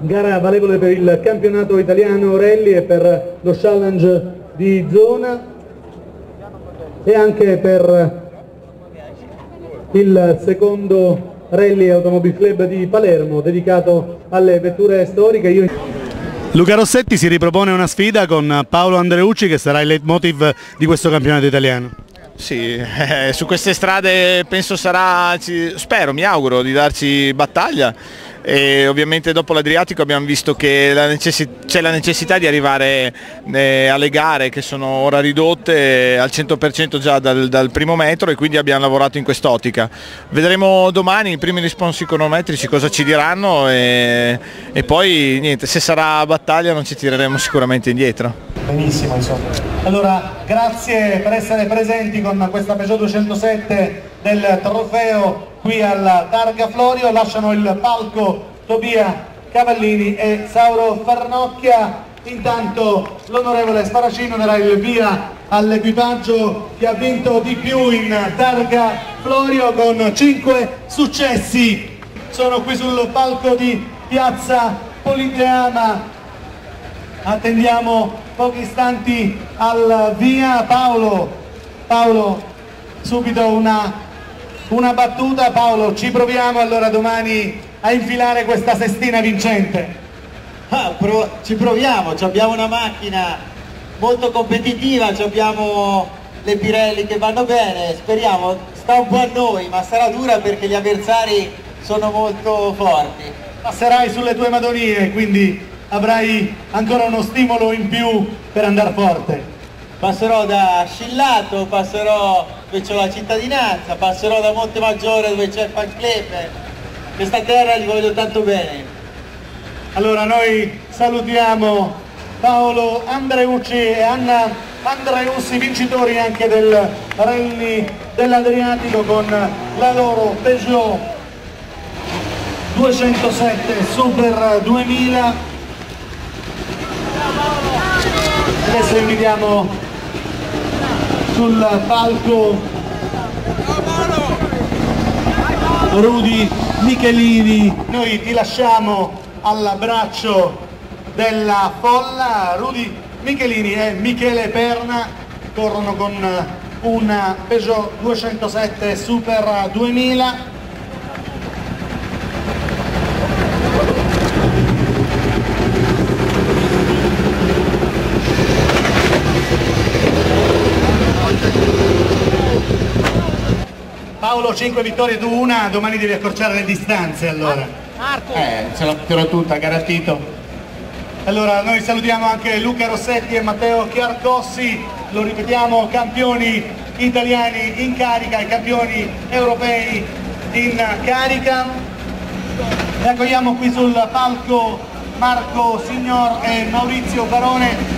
gara valevole per il campionato italiano rally e per lo challenge di zona e anche per il secondo rally Automobil Club di Palermo dedicato alle vetture storiche. Io... Luca Rossetti si ripropone una sfida con Paolo Andreucci che sarà il leitmotiv di questo campionato italiano. Sì, eh, su queste strade penso sarà, spero, mi auguro di darci battaglia e ovviamente dopo l'Adriatico abbiamo visto che c'è la necessità di arrivare eh, alle gare che sono ora ridotte al 100% già dal, dal, primo metro e quindi abbiamo lavorato in quest'ottica. Vedremo domani i primi risponsi econometrici cosa ci diranno e, e poi niente, se sarà battaglia non ci tireremo sicuramente indietro. Benissimo insomma. Allora grazie per essere presenti con questa Peugeot 207 del trofeo qui alla Targa Florio, lasciano il palco Tobia Cavallini e Sauro Farnocchia, intanto l'onorevole Sparacino darà il via all'equipaggio che ha vinto di più in Targa Florio con 5 successi, sono qui sul palco di Piazza Politeama, attendiamo pochi istanti al via Paolo, Paolo subito una una battuta. Paolo, ci proviamo allora domani a infilare questa sestina vincente. Ah, pro ci proviamo, abbiamo una macchina molto competitiva, abbiamo le Pirelli che vanno bene, speriamo, sta un po' a noi, ma sarà dura perché gli avversari sono molto forti. Passerai sulle tue madonie, quindi avrai ancora uno stimolo in più per andare forte passerò da Scillato, passerò dove c'è la cittadinanza, passerò da Montemaggiore dove c'è il fan club, questa terra gli voglio tanto bene. Allora noi salutiamo Paolo Andreucci e Anna Andreussi, vincitori anche del rally dell'Adriatico con la loro Peugeot 207 Super 2000. Adesso invitiamo sul palco Rudy Michelini. Noi ti lasciamo all'abbraccio della folla. Rudy Michelini e Michele Perna corrono con una Peugeot 207 Super 2000 Paolo 5 vittorie tu una, domani devi accorciare le distanze allora. Marco! Eh, ce l'ho tutta, garantito. Allora noi salutiamo anche Luca Rossetti e Matteo Chiarcossi, lo ripetiamo, campioni italiani in carica e campioni europei in carica. E accogliamo qui sul palco Marco Signor e Maurizio Barone